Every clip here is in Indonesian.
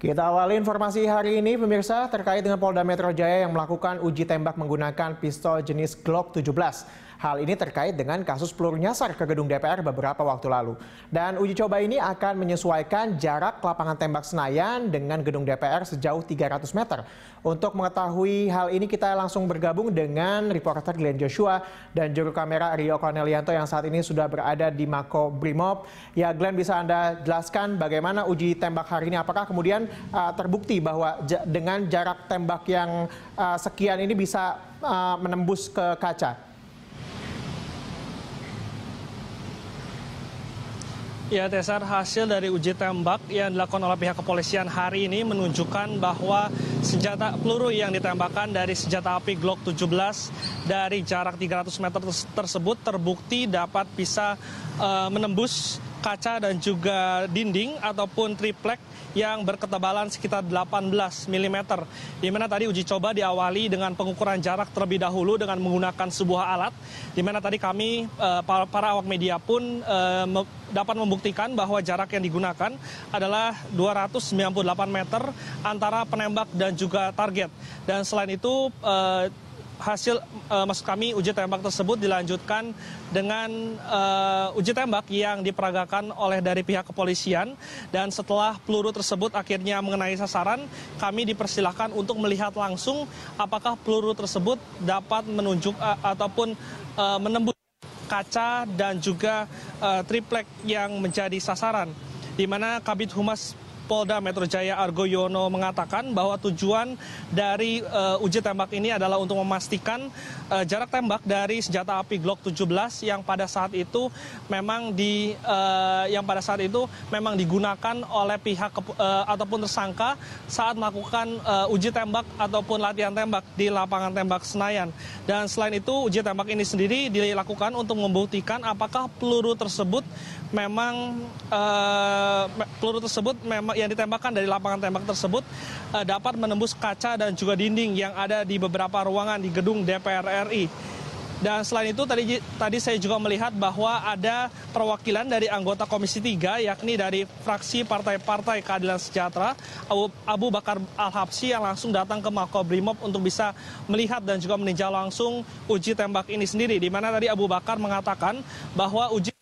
Kita awali informasi hari ini pemirsa terkait dengan Polda Metro Jaya yang melakukan uji tembak menggunakan pistol jenis Glock 17. Hal ini terkait dengan kasus peluru nyasar ke gedung DPR beberapa waktu lalu. Dan uji coba ini akan menyesuaikan jarak lapangan tembak Senayan dengan gedung DPR sejauh 300 meter. Untuk mengetahui hal ini kita langsung bergabung dengan reporter Glenn Joshua dan juru kamera Rio Cornelianto yang saat ini sudah berada di Mako Brimob. Ya Glenn bisa Anda jelaskan bagaimana uji tembak hari ini? Apakah kemudian uh, terbukti bahwa dengan jarak tembak yang uh, sekian ini bisa uh, menembus ke kaca? Ya, Tesar, hasil dari uji tembak yang dilakukan oleh pihak kepolisian hari ini menunjukkan bahwa senjata peluru yang ditembakkan dari senjata api Glock 17 dari jarak 300 meter tersebut terbukti dapat bisa uh, menembus kaca dan juga dinding ataupun triplek yang berketebalan sekitar 18 mm. Di mana tadi uji coba diawali dengan pengukuran jarak terlebih dahulu dengan menggunakan sebuah alat. Di mana tadi kami eh, para awak media pun eh, dapat membuktikan bahwa jarak yang digunakan adalah 298 meter antara penembak dan juga target. Dan selain itu eh, hasil uh, maksud kami uji tembak tersebut dilanjutkan dengan uh, uji tembak yang diperagakan oleh dari pihak kepolisian. Dan setelah peluru tersebut akhirnya mengenai sasaran kami dipersilahkan untuk melihat langsung apakah peluru tersebut dapat menunjuk uh, ataupun menembus kaca dan juga triplek yang menjadi sasaran. Di mana Kabit Humas Polda Metro Jaya Argo Yono mengatakan bahwa tujuan dari uh, uji tembak ini adalah untuk memastikan uh, jarak tembak dari senjata api Glock 17 yang pada saat itu memang di uh, yang pada saat itu memang digunakan oleh pihak uh, ataupun tersangka saat melakukan uh, uji tembak ataupun latihan tembak di lapangan tembak Senayan. Dan selain itu uji tembak ini sendiri dilakukan untuk membuktikan apakah peluru tersebut memang uh, peluru tersebut memang yang ditembakkan dari lapangan tembak tersebut uh, dapat menembus kaca dan juga dinding yang ada di beberapa ruangan di gedung DPR RI. Dan selain itu tadi tadi saya juga melihat bahwa ada perwakilan dari anggota Komisi 3 yakni dari fraksi Partai-Partai Keadilan Sejahtera Abu, Abu Bakar Al-Habsi yang langsung datang ke Makobrimob untuk bisa melihat dan juga meninjau langsung uji tembak ini sendiri di mana tadi Abu Bakar mengatakan bahwa uji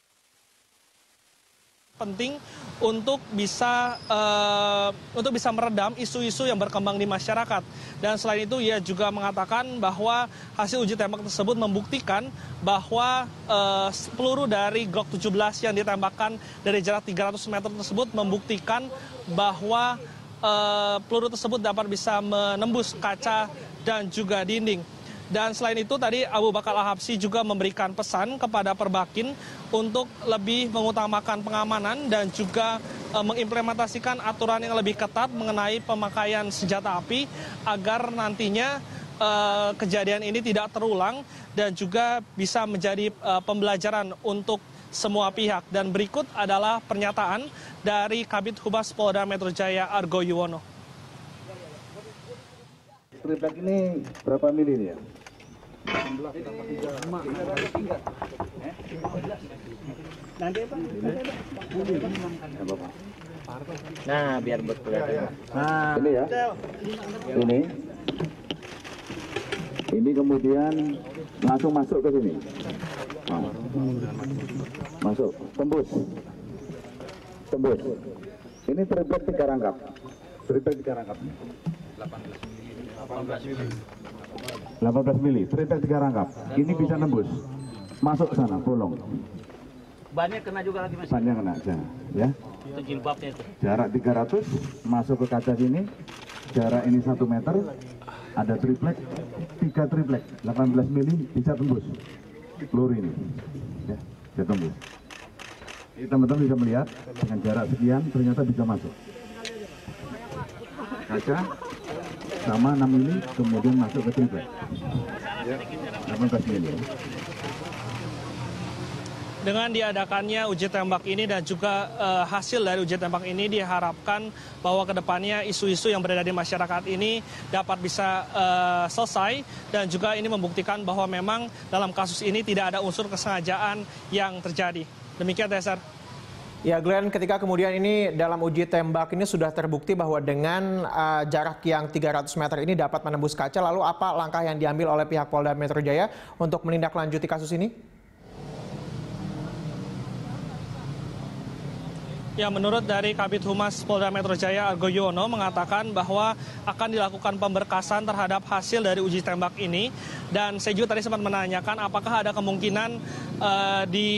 penting untuk bisa uh, untuk bisa meredam isu-isu yang berkembang di masyarakat. Dan selain itu ia juga mengatakan bahwa hasil uji tembak tersebut membuktikan bahwa uh, peluru dari Glock 17 yang ditembakkan dari jarak 300 meter tersebut membuktikan bahwa uh, peluru tersebut dapat bisa menembus kaca dan juga dinding. Dan selain itu tadi Abu Bakar Al-Habsi juga memberikan pesan kepada Perbakin untuk lebih mengutamakan pengamanan dan juga e, mengimplementasikan aturan yang lebih ketat mengenai pemakaian senjata api agar nantinya e, kejadian ini tidak terulang dan juga bisa menjadi e, pembelajaran untuk semua pihak. Dan berikut adalah pernyataan dari Kabit Humas Polda Metro Jaya Argo Yuwono. Triplek ini berapa mili nih ya? Nanti Pak. Nah, biar berkelihatan. Nah, ini ya. Ini. Ini kemudian langsung masuk ke sini. Nah. Masuk, tembus. Tembus. Ini triplek tiga rangkap. Triplek tiga rangkap. 18 mili. 18 mili, triplek tiga rangkap. Ini bisa nembus. Masuk sana, bolong. Bannya kena juga lagi mas. Bannya kena, ya. ya. Itu jilbabnya itu. Jarak 300, masuk ke kaca sini. Jarak ini 1 meter. Ada triplek, tiga triplek, 18 mili bisa tembus. Peluru ini, ya, bisa tembus. Jadi teman-teman bisa melihat dengan jarak sekian ternyata bisa masuk. Kaca sama 6 mili kemudian masuk ke triplek. Ya, 18 mili. Dengan diadakannya uji tembak ini dan juga uh, hasil dari uji tembak ini diharapkan bahwa ke depannya isu-isu yang berada di masyarakat ini dapat bisa uh, selesai dan juga ini membuktikan bahwa memang dalam kasus ini tidak ada unsur kesengajaan yang terjadi. Demikian, Desar. Ya Glenn, ketika kemudian ini dalam uji tembak ini sudah terbukti bahwa dengan uh, jarak yang 300 meter ini dapat menembus kaca, lalu apa langkah yang diambil oleh pihak Polda Metro Jaya untuk menindaklanjuti kasus ini? Ya, menurut dari Kabit Humas Polda Metro Jaya Argo Yono mengatakan bahwa akan dilakukan pemberkasan terhadap hasil dari uji tembak ini dan saya juga tadi sempat menanyakan apakah ada kemungkinan uh, di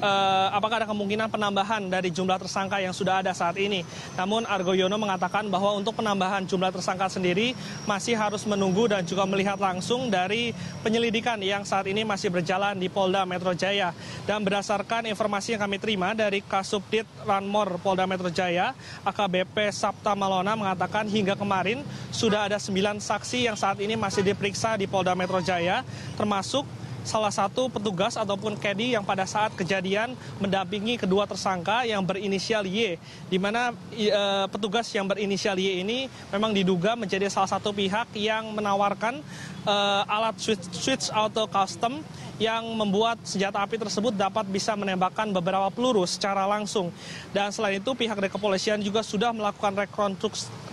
uh, apakah ada kemungkinan penambahan dari jumlah tersangka yang sudah ada saat ini. Namun Argo Yono mengatakan bahwa untuk penambahan jumlah tersangka sendiri masih harus menunggu dan juga melihat langsung dari penyelidikan yang saat ini masih berjalan di Polda Metro Jaya. Dan berdasarkan informasi yang kami terima dari Kasubdit Ranmor Polda Metro Jaya, AKBP Sabta Malona mengatakan hingga kemarin sudah ada sembilan saksi yang saat ini masih diperiksa di Polda Metro Jaya, termasuk salah satu petugas ataupun kedi yang pada saat kejadian mendampingi kedua tersangka yang berinisial Y, di mana e, petugas yang berinisial Y ini memang diduga menjadi salah satu pihak yang menawarkan e, alat switch, switch auto custom yang membuat senjata api tersebut dapat bisa menembakkan beberapa peluru secara langsung. Dan selain itu pihak dari kepolisian juga sudah melakukan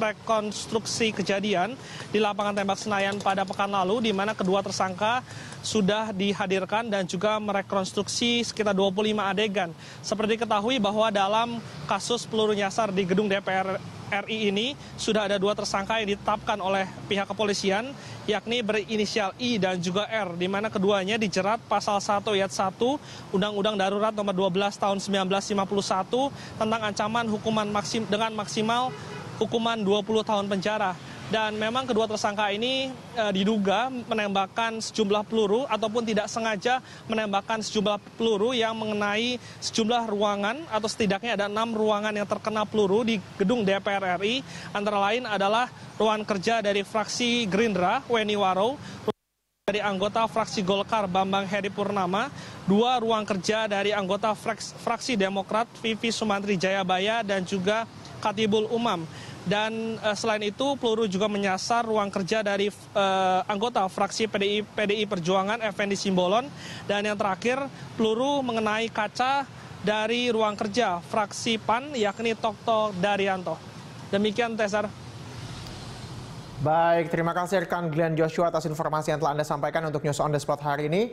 rekonstruksi, kejadian di lapangan tembak Senayan pada pekan lalu di mana kedua tersangka sudah dihadirkan dan juga merekonstruksi sekitar 25 adegan. Seperti ketahui bahwa dalam kasus peluru nyasar di gedung DPR RI ini sudah ada dua tersangka yang ditetapkan oleh pihak kepolisian yakni berinisial I dan juga R di mana keduanya dijerat pasal 1 ayat 1 Undang-Undang Darurat nomor 12 tahun 1951 tentang ancaman hukuman maksim dengan maksimal hukuman 20 tahun penjara dan memang kedua tersangka ini e, diduga menembakkan sejumlah peluru ataupun tidak sengaja menembakkan sejumlah peluru yang mengenai sejumlah ruangan atau setidaknya ada enam ruangan yang terkena peluru di gedung DPR RI antara lain adalah ruangan kerja dari fraksi Gerindra Weni Waro dari anggota fraksi Golkar Bambang Heri Purnama, dua ruang kerja dari anggota fraksi Demokrat Vivi Sumantri Jayabaya dan juga Katibul Umam. Dan uh, selain itu peluru juga menyasar ruang kerja dari uh, anggota fraksi PDI, PDI Perjuangan Effendi Simbolon. Dan yang terakhir peluru mengenai kaca dari ruang kerja fraksi PAN yakni Tokto Daryanto. Demikian Tesar. Baik, terima kasih rekan Glenn Joshua atas informasi yang telah Anda sampaikan untuk News on the Spot hari ini.